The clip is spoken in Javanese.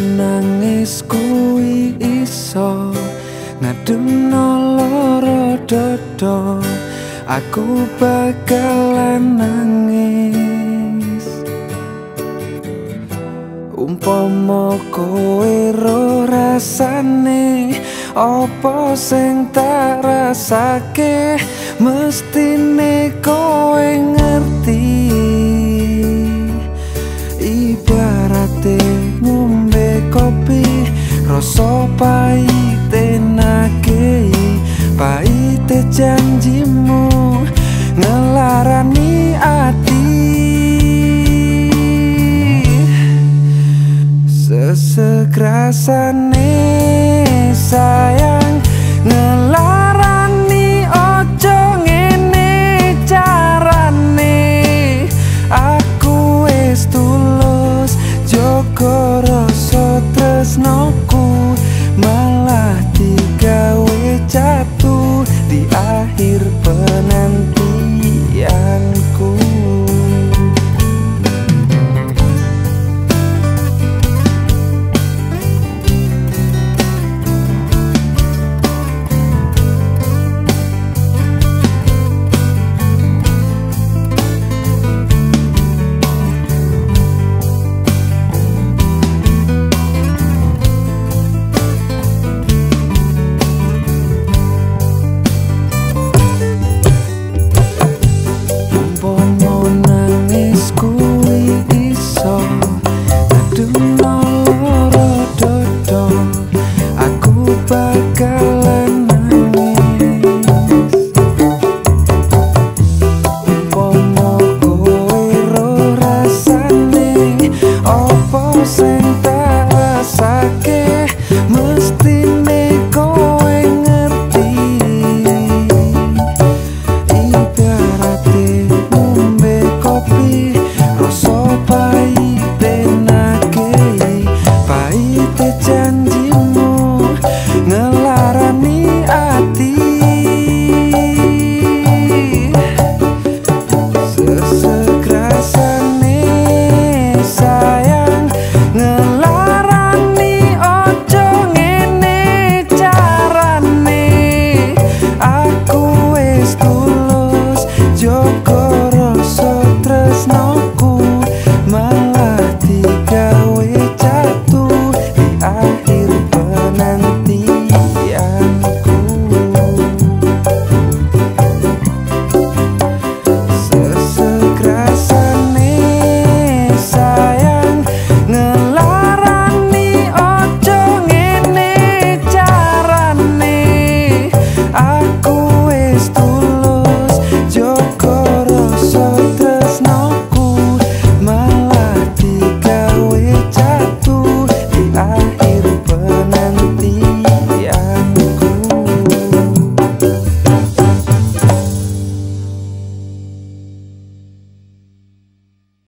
nangis kuwi iso. Ngademno loro dodo aku bakalan nangis. Umpama kowe ro rasane opo sing tak rasake? Mestine kowe ngerti rasa pahite nakei pahite janjimu ngelarani ati. Sesegrasane bakal